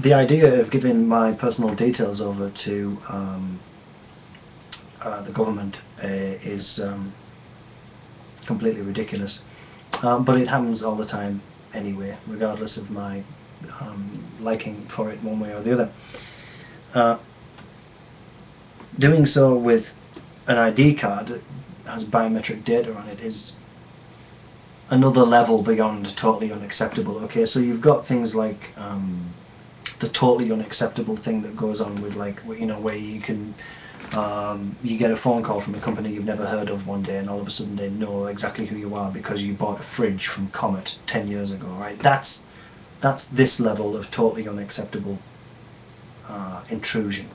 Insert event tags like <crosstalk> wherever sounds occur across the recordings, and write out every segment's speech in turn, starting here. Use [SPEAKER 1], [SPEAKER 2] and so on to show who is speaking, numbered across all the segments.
[SPEAKER 1] the idea of giving my personal details over to um, uh, the government uh, is um, completely ridiculous. Um, but it happens all the time anyway, regardless of my um, liking for it one way or the other. Uh, doing so with an ID card that has biometric data on it is another level beyond totally unacceptable. Okay, so you've got things like um, the totally unacceptable thing that goes on with like you know where you can um, you get a phone call from a company you've never heard of one day and all of a sudden they know exactly who you are because you bought a fridge from Comet 10 years ago right? That's that's this level of totally unacceptable uh, intrusion.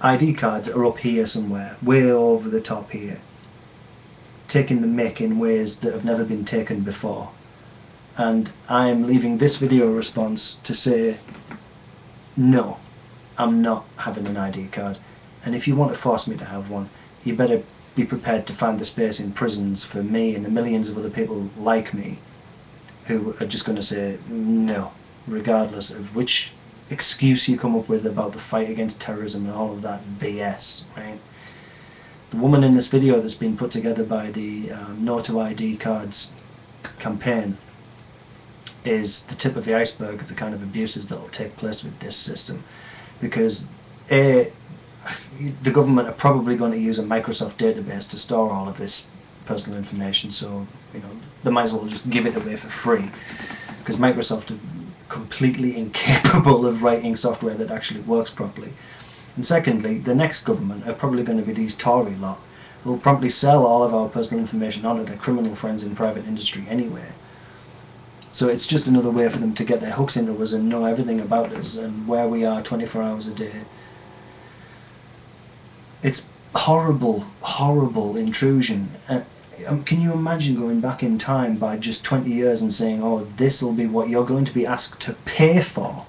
[SPEAKER 1] ID cards are up here somewhere way over the top here. Taking the mic in ways that have never been taken before. And I'm leaving this video response to say no I'm not having an ID card and if you want to force me to have one, you better be prepared to find the space in prisons for me and the millions of other people like me who are just going to say no, regardless of which excuse you come up with about the fight against terrorism and all of that BS, right? The woman in this video that's been put together by the um, No to ID cards campaign is the tip of the iceberg of the kind of abuses that will take place with this system because A, the government are probably going to use a Microsoft database to store all of this personal information. So you know they might as well just give it away for free because Microsoft are completely <laughs> incapable of writing software that actually works properly. And secondly, the next government are probably going to be these Tory lot who will promptly sell all of our personal information onto their criminal friends in private industry anyway. So it's just another way for them to get their hooks into us and know everything about us and where we are 24 hours a day it's horrible, horrible intrusion. Uh, um, can you imagine going back in time by just 20 years and saying, oh, this will be what you're going to be asked to pay for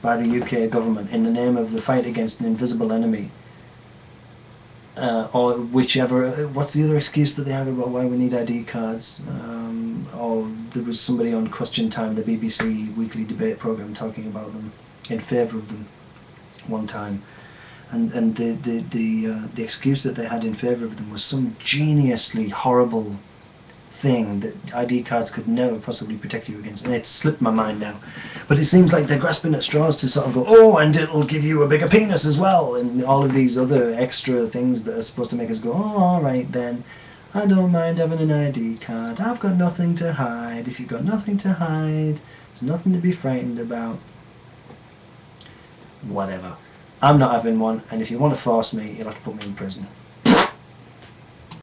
[SPEAKER 1] by the UK government in the name of the fight against an invisible enemy? Uh, or whichever, uh, what's the other excuse that they have about why we need ID cards? Um, or there was somebody on Question Time, the BBC weekly debate programme, talking about them, in favour of them one time and and the the the, uh, the excuse that they had in favour of them was some geniusly horrible thing that ID cards could never possibly protect you against, and it's slipped my mind now. But it seems like they're grasping at straws to sort of go, oh, and it'll give you a bigger penis as well, and all of these other extra things that are supposed to make us go, oh, all right then. I don't mind having an ID card. I've got nothing to hide. If you've got nothing to hide, there's nothing to be frightened about. Whatever. I'm not having one, and if you want to force me, you'll have to put me in prison.